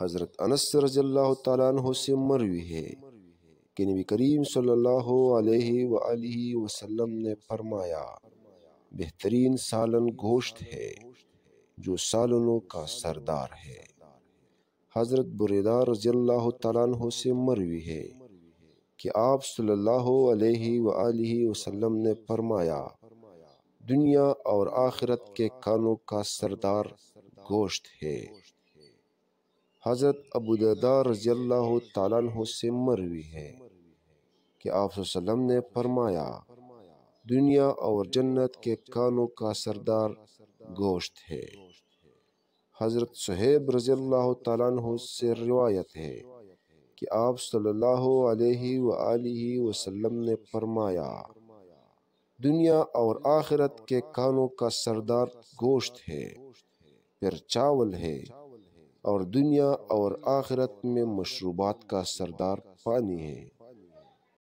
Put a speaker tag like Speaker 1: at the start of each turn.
Speaker 1: حضرت انس رضی اللہ تعالیٰ عنہ سے مروی ہے کہ نبی کریم صلی اللہ علیہ وآلہ وسلم نے فرمایا، بہترین سالن گوشت ہے جو سالنوں کا سردار ہے۔ حضرت بریدہ رضی اللہ تعالیٰ عنہ سے مروی ہے کہ آپ صلی اللہ علیہ وآلہ وسلم نے فرمایا دنیا اور آخرت کے کانوں کا سردار گوشت ہے۔ حضرت ابو دردار رضی اللہ تعالیٰ عنہ سے مروی ہے کہ آپ صلی اللہ علیہ وسلم نے فرمایا، دنیا اور جنت کے کانوں کا سردار گوشت ہے۔ حضرت صحیب رضی اللہ تعالیٰ عنہ سے روایت ہے کہ آپ صلی اللہ علیہ وآلہ وسلم نے فرمایا دنیا اور آخرت کے کانوں کا سردار گوشت ہے، پھر چاول ہے اور دنیا اور آخرت میں مشروبات کا سردار پانی ہے۔